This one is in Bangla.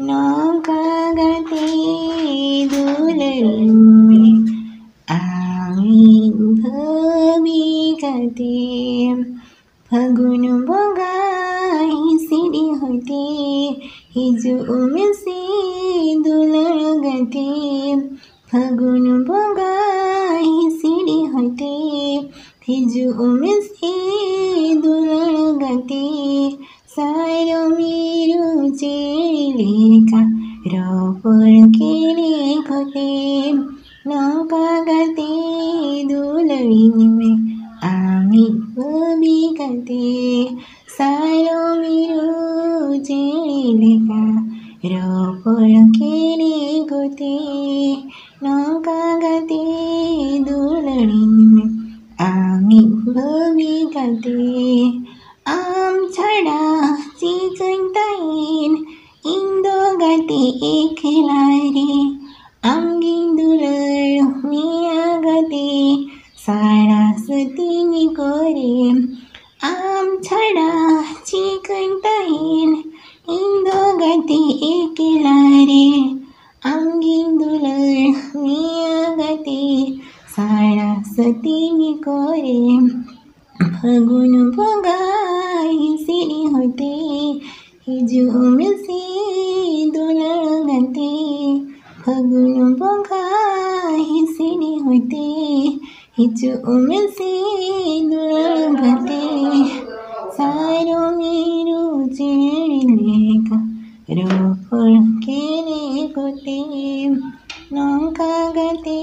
নৌকাগতে দুলমি আমি ভবিগতে ফাগুন বগাই সিঁড়ি হইতে হিজু মেসে দুলার গাতে ফাগুন বগাই সিঁড়ি হইতে হিজু মেসে দুলার গাতে সার মিরু চেলিকা রপর কেড়ে ঘটে নৌকা গাতে দুলবিমে আমি ভবিগতে সারো মিরু চেলিকা রপর কেড়ে গতে নৌকা গাতে দুলড়িমে আমি ভবিগতে আম ছাড়া চিকন তাইন ইন্দো গাতে খেলারে আঙ্গিন দুলর মিয়া গাতে সারা সতিনি করে আম ছাড়া চিকন তাইন ইন্দো গাতে খেলারে আঙ্গিন দুলর মিয়া গাতে সারা সতিনি করে ফাগুন বগাই সিঁড়ি হতে হিজু মেসে দোলার গাতে ফাগুন বগাই সিঁড়ি হতে হিজু মেসে দোলার গাতে সারো মেরু চেলেকা রোপর কেড়ে গোতে নৌকা গাতে